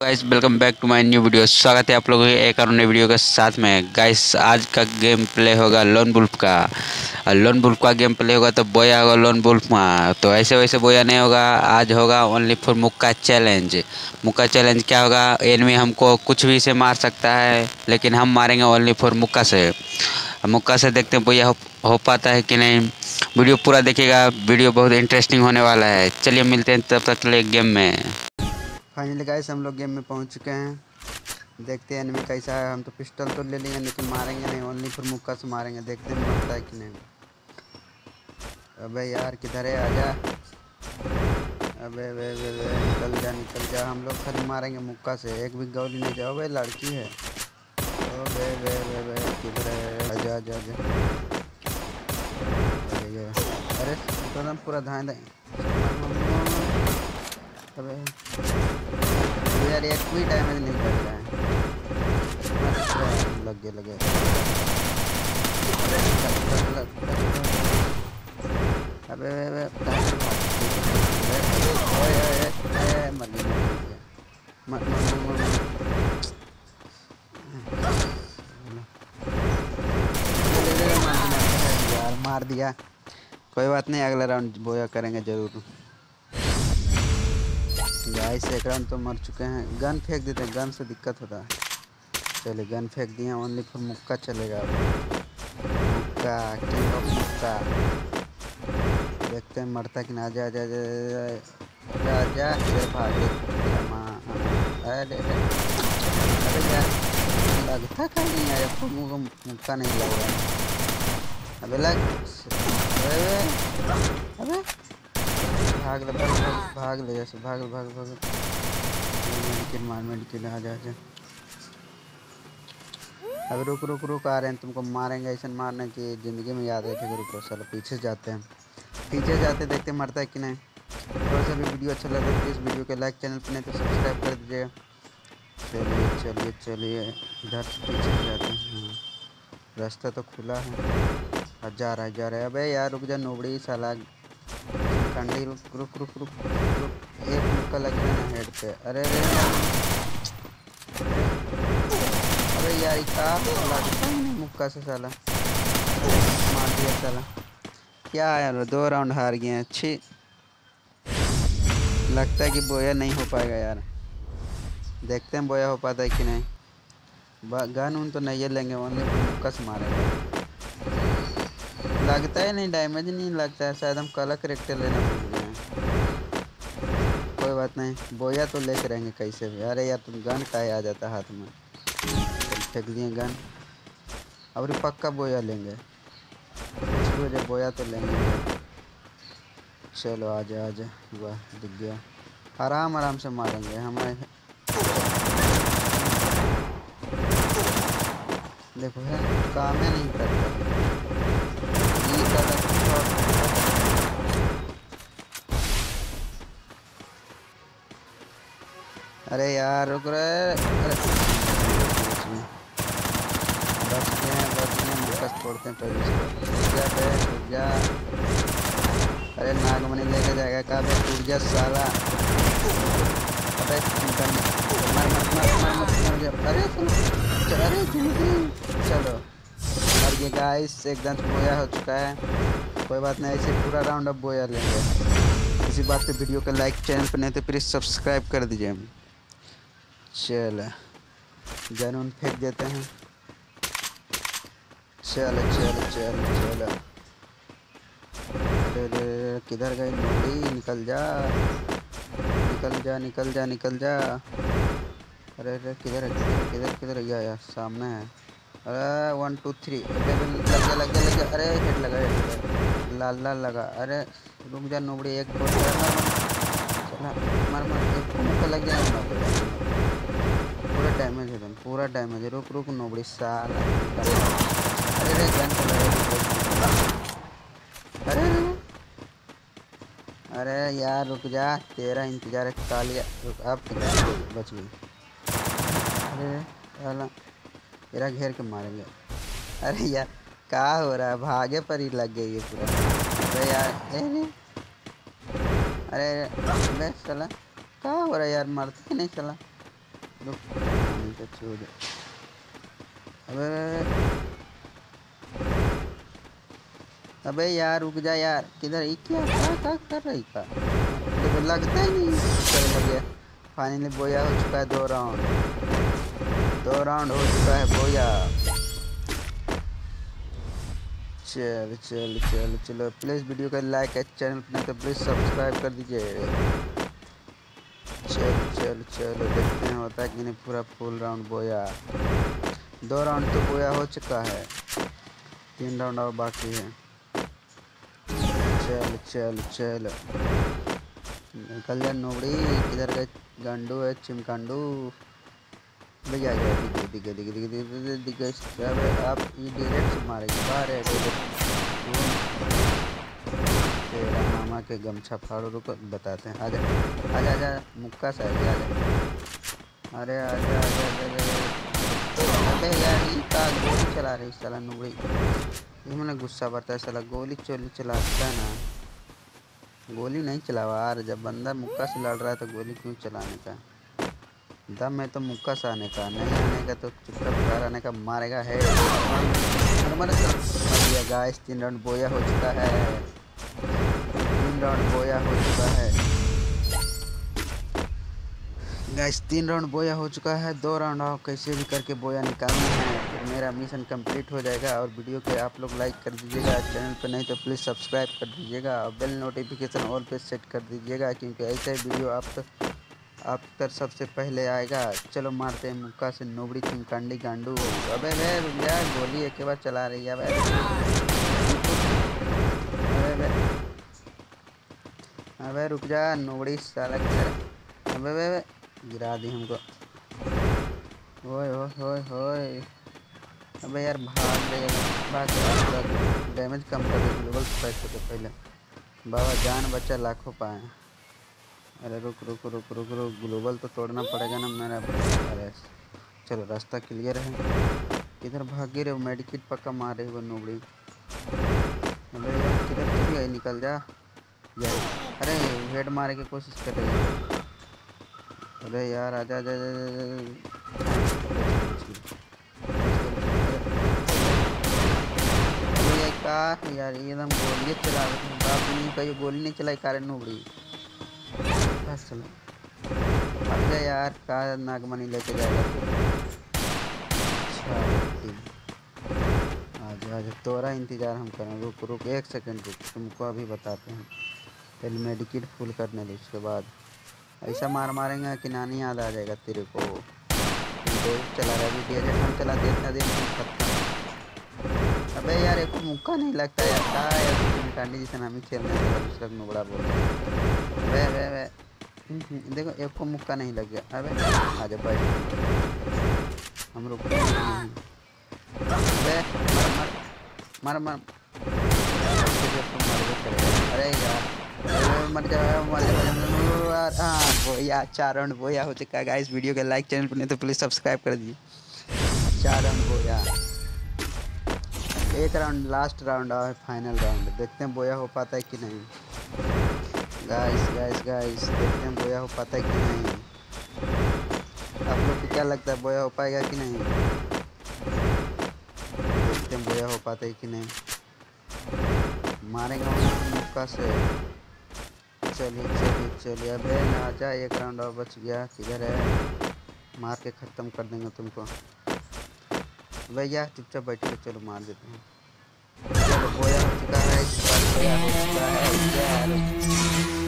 Guys welcome back to my new video स्वागत है आप लोगों के एक और नए वीडियो के साथ में। गाइस आज का गेम प्ले होगा लोन बुल्फ का। लोन बुल्फ का गेम प्ले होगा तो बोया होगा लोन बुल्फ में तो ऐसे वैसे बोया नहीं होगा। आज होगा ओनली फॉर मुक्का चैलेंज मुक्का चैलेंज क्या होगा? एनमी हमको कुछ भी से मार सकता है लेकिन हम मारेंगे ओनली फॉर मुक्का से। मुक्का से देखते हैं बोया हो, हो पाता है कि नहीं। वीडियो पूरा देखिएगा। वीडियो बहुत इंटरेस्टिंग होने वाला है। चलिए मिलते हैं तब तक के लिए गेम में। फाइनली गाइस, हम लोग गेम में पहुँच चुके हैं। देखते हैं एनिमी कैसा है। हम तो पिस्टल तो ले लेंगे, लेकिन मारेंगे नहीं। ओनली फिर मुक्का से मारेंगे। देखते हैं मरता है कि नहीं। अबे यार, किधर है? आजा। अबे वे वे वे निकल जा निकल जा। हम लोग खाली मारेंगे मुक्का से। एक भी गोली नहीं जाओ भाई, लड़की है। वे वे वे वे किधर है? आजा आजा अरे एकदम पूरा धाए धाए अबे। यार एक कोई डैमेज नहीं कर रहा है। अच्छा, लग गया लग अबे अबे ओए मर गया मर मर मर मर मार दिया कोई बात नहीं अगला राउंड बोया करेंगे ज़रूर। गाइस एक तो मर चुके हैं गन फेंक देते हैं गन से दिक्कत होता है चलिए गन फेंक दिए ओनली फॉर मुक्का चलेगा मुक्का किंग ऑफ़ मुक्का देखते हैं मरता कि ना आजा आजा आजा आजा आजा अरे अरे यार लगता का नहीं तो मुँह को मुक्का नहीं लग रहा है अबे लग अबे अबे भाग ले भाग ले भाग ले, जैसे भाग भाग भाग। ले। मेडिकेट मार मेडिकेट आ जा। अब रुक रुक रुक, आ रहे हैं, तुमको मारेंगे, ऐसे मारने की ज़िंदगी में याद रखेगा रुको चलो पीछे जाते हैं। पीछे जाते, देखते मरता है कि नहीं। थोड़ा सा भी वीडियो अच्छा लगे तो प्लीज़ वीडियो के लाइक चैनल पर नहीं तो सब्सक्राइब कर दीजिएगा। चलिए चलिए चलिए, इधर से पीछे जाते हैं हाँ। रास्ता तो खुला है। और जा रहा है जा रहा है। अबे यार, रुक जा, नोबड़ी, साला। कंडी रुक रुक रुक रुक रुक। एक मुक्का लग गया ना हेड पे। अरे अरे अबे यार का लगता ही नहीं, मुक्का से साला मार दिया साला क्या यार, दो राउंड हार गए हैं। अच्छी। लगता है कि बोया नहीं हो पाएगा यार। देखते हैं बोया हो पाता है कि नहीं। गन उन तो नहीं लेंगे ओनली मुक्का से मारेंगे। लगता है नहीं डैमेज नहीं लगता है, शायद हम कलर करेक्टर लेना कोई बात नहीं, बोया तो लेके रहेंगे कैसे भी। अरे यार, तुम गन का आ जाता हाथ में? फेंक दिए गन अब पक्का बोया लेंगे। जाए, बोया तो लेंगे। चलो आ जा आ जा वाह, दिख गया। आराम आराम से मारेंगे। हमारे देखो है काम ही नहीं करता। अरे यार, रुक रहे अरे। बच गए बच गए मुकस छोड़ते हैं, पहले रुक जा बे रुक जा अरे, नागमणि लेके जाएगा, कहा बे टूट जा साला। अबे निकल मर मर मर मर मर मर गया अरे चलो अरे ज़िंदगी चलो। मर गए गाइस एकदम बोया हो चुका है। कोई बात नहीं ऐसे पूरा राउंड अप बोया लेंगे। इसी बात पे वीडियो को लाइक चैनल पर नहीं तो प्लीज़ सब्सक्राइब कर दीजिए। चल, जनून फेंक देते हैं। चल चल चल चल। किधर गई नौकरी निकल जा। निकल जा निकल जा निकल जा। अरे अरे, किधर है? किधर किधर किधर गया यार? सामने है। अरे वन टू थ्री लग गया लग गया लग। गया अरे हेड लगा हेड लाल लाल लगा। अरे, रुक जा, नोबड़ी। एक दो चला, मर मर। एक लग गया डैमेज है पूरा डैमेज है। रुक रुक, नोबड़ी, साला। अरे रे गन अरे अरे यार, रुक जा। तेरा इंतज़ार है कालिया रुक, अब तो बच गई। अरे तेरा घेर के मारेंगे। अरे, यार, का हो रहा है? भागे पर ही लग गई है पूरा। अरे, यार अरे अरे अरे, साला। का हो रहा है, यार? मरते नहीं, साला। रुक। का चूद अबे अबे यार, रुक जा यार। किधर, ये क्या क्या क्या कर रही का? देखो लगता ही नहीं। चल लग गया। फाइनली बोया हो चुका है, दो राउंड दो राउंड हो चुका है बोया। चल चल चल, चलो। प्लीज़ वीडियो का लाइक है चैनल पर तो प्लीज़ सब्सक्राइब कर दीजिए। चल चल देखते हैं होता है कि नहीं पूरा फुल राउंड बोया दो राउंड तो बोया हो चुका है तीन राउंड और बाकी है चल चल चल निकल जा नोबड़ी किधर गए गांडू है चिमकांडू भैया गया दिखे दिखे दिखे दिखे दिखे दिखे दिखे आप ये डायरेक्ट मारेंगे बाहर है तेरा मामा के गमछा फाड़ो रुको बताते हैं आजा आजा आजा मुक्का सा आजा अरे आजा आजा आजा अबे यार ये का गोली चला रही साला नुबड़ी ये मैंने गुस्सा बढ़ता है साला गोली चोली चलाता है ना गोली नहीं चलावा यार जब बंदा मुक्का से लड़ रहा है तो गोली क्यों चलाने का दम है तो मुक्का से आने का नहीं आने का तो चुपचाप घर आने का मारेगा है गाइस तीन राउंड बोया हो चुका है राउंड बोया हो चुका है गाइस तीन राउंड बोया हो चुका है दो राउंड आओ कैसे भी करके बोया निकालना है मेरा मिशन कंप्लीट हो जाएगा और वीडियो के आप लोग लाइक कर दीजिएगा चैनल पर नहीं तो प्लीज़ सब्सक्राइब कर दीजिएगा और बेल नोटिफिकेशन ऑल पे सेट कर दीजिएगा क्योंकि ऐसा वीडियो आप तो आप तक सबसे पहले आएगा चलो मारते हैं मुक्का से नोबड़ी चिमकांडी गांडू अबे गोली एक बार चला रही है अबे रुक जा, नोबड़ी साला अबे वे गिरा दी हमको। ओए ओए ओए ओए। अबे यार, भाग गए भाग डैमेज कम कर दे ग्लोबल स्ट्राइक से पहले। बाबा, जान बच्चा लाखों पाए। अरे रुक रुक रुक रुक रुक। ग्लोबल तो तोड़ना पड़ेगा ना मेरा अरे, चलो, रास्ता क्लियर है। किधर भाग गए रे मेडिकेट पक्का मार रहे वो नोबड़ी। अबे किधर चली गई निकल जा। यार अरे हेड मारने की कोशिश कर रही है। अरे यार, आजा आजा का यार एकदम गोली चला बाप ने कहीं गोली नहीं चलाई, कारण बस चलो। हट जा यार, का नागमणि लेके जाएगा आजा आजा तोरा इंतज़ार हम करें। रुक रुक, एक सेकंड रुक, तुमको अभी बताते हैं। पहले मेडिकेट फुल करने दो उसके बाद। ऐसा मार मारेंगे कि नानी याद आ जाएगा तेरे को। तो चला रहा अभी डी हम चला दिन खत्म अबे यार, एक मुक्का नहीं लगता यार का यार कांडी जिसे नाम ही खेलने वाला दूसरा नुबड़ा बोल अबे अबे अबे देखो, एक को मुक्का नहीं लग गया। अबे, आ जा बैठ हम रुक अबे मर मर मर। अरे यार। मर चार राउंड हो चुका है वीडियो के लाइक चैनल पर नहीं तो प्लीज़ सब्सक्राइब कर दीजिए चार राउंड एक राउंड लास्ट राउंड है फाइनल राउंड देखते हैं बोया हो पाता है कि नहीं? गाइस गाइस गाइस देखते हैं बोया हो पाता है कि नहीं। आप लोग को क्या लगता है बोया हो पाएगा कि नहीं देखते हैं बोया हो पाता है कि नहीं मारेगा मौका से। चलिए चलिए चलिए अबे ना जा, एक राउंड और बच गया। किधर है? मार के ख़त्म कर देंगे तुमको। भैया, चुपचाप बैठ के चलो, मार देते हैं। चलो बोया चुका है, इस बार बोया चुका है।